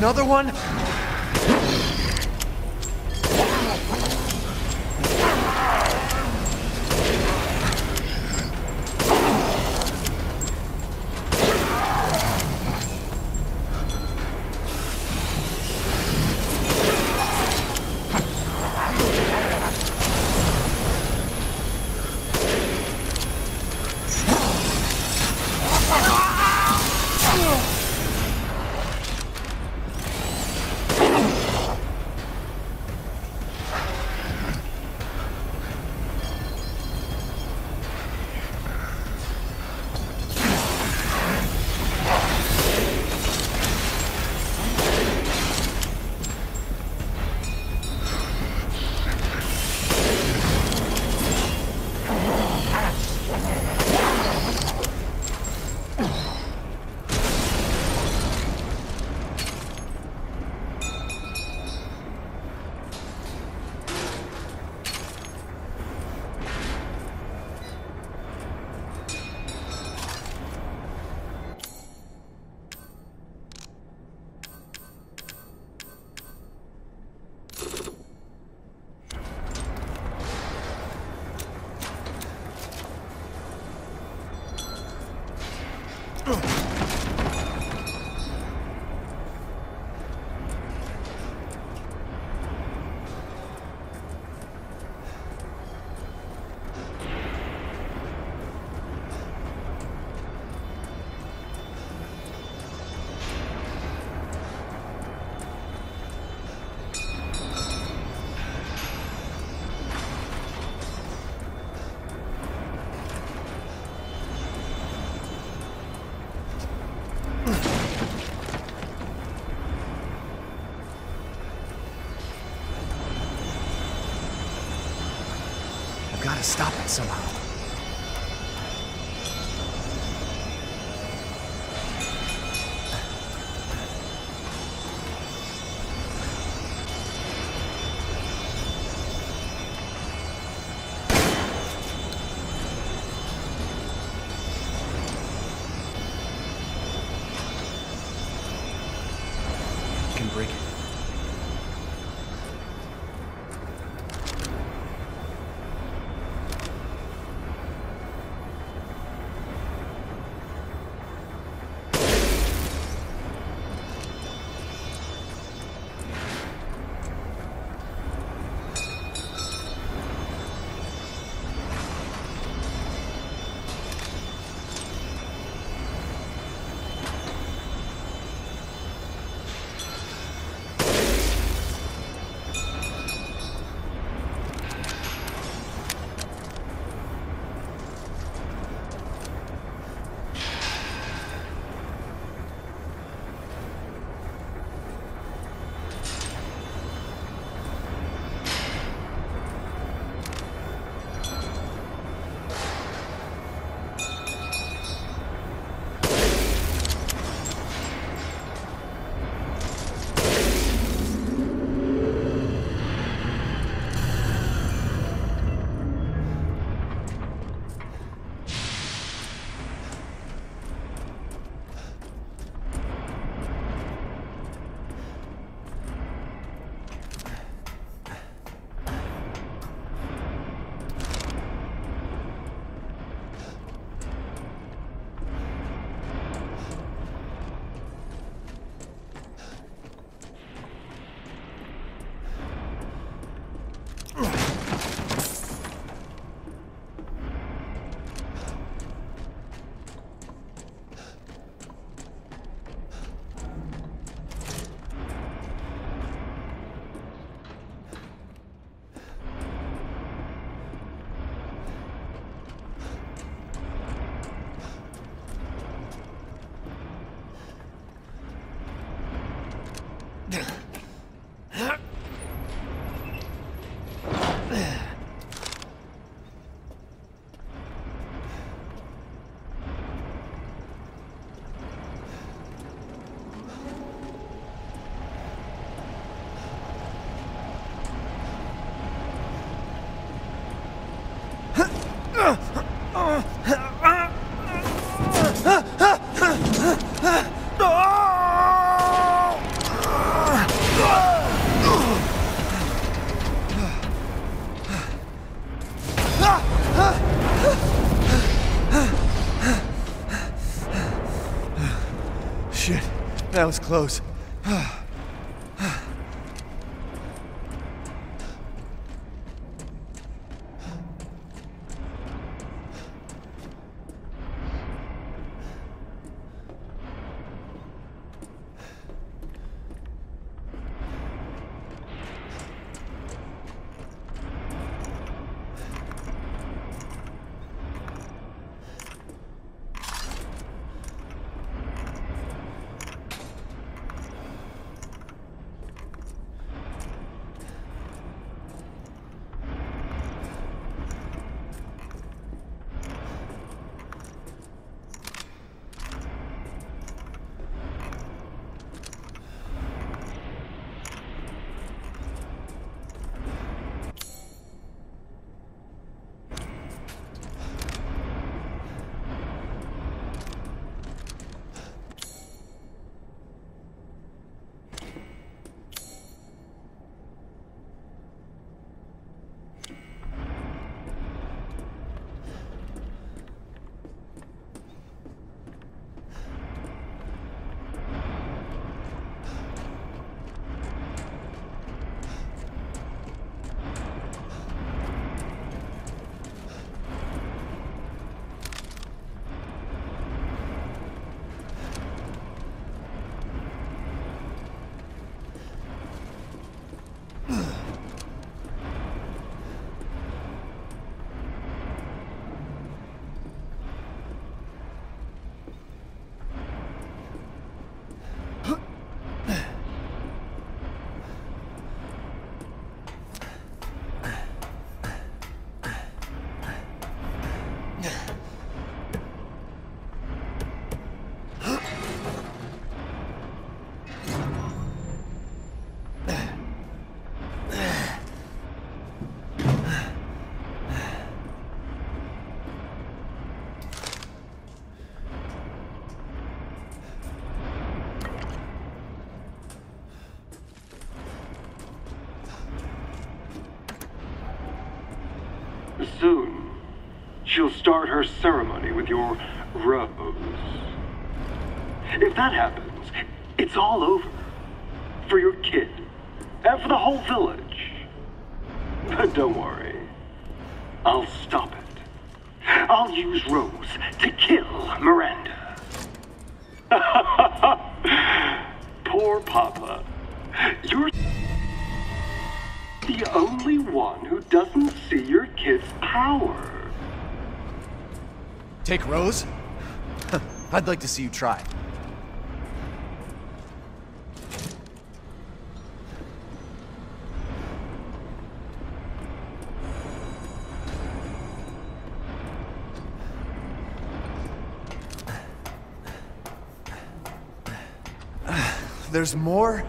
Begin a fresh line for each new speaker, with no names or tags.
Another one? Somehow. Shit, that was close.
Soon, she'll start her ceremony with your rose. If that happens, it's all over. For your kid. And for the whole village. But don't worry. I'll stop it. I'll use Rose to kill Miranda. Poor Papa. You're the only one who doesn't see your kid's power.
Take Rose? I'd like to see you try. There's more